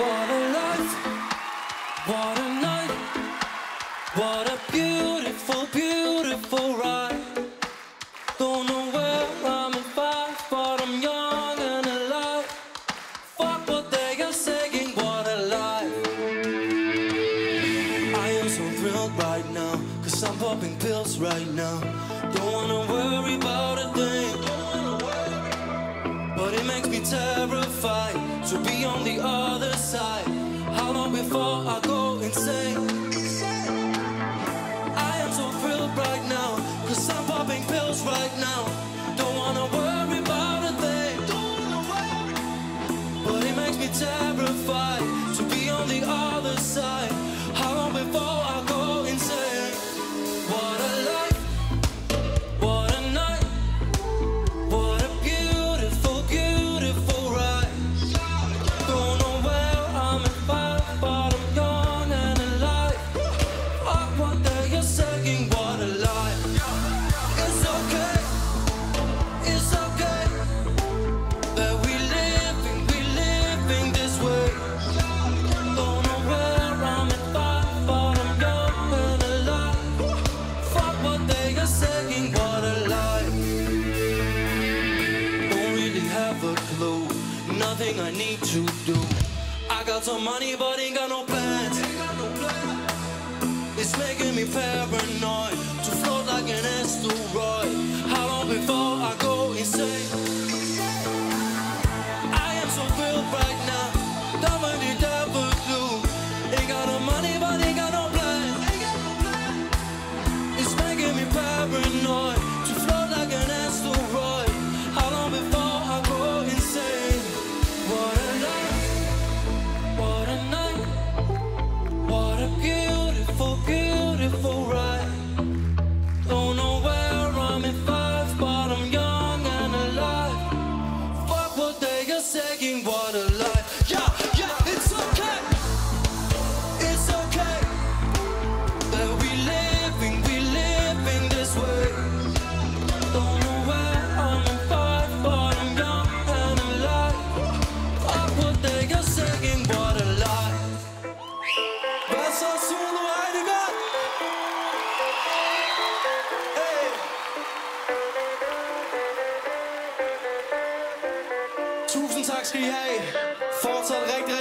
What a life, what a night, what a beautiful, beautiful ride. Don't know where I'm but I'm young and alive. Fuck what they are saying, what a life. I am so thrilled right now, cause I'm popping pills right now. Don't to be on the other side. How long before I go insane? I am so thrilled right now, cause I'm popping pills right now. Don't wanna worry about a thing, but it makes me terrified to be on the other side. How long before I nothing I need to do. I got some money, but ain't got no plans. It's making me paranoid to float like an asteroid. How long before I go insane? I Tusind tak skal I have. Fortsat rigtig,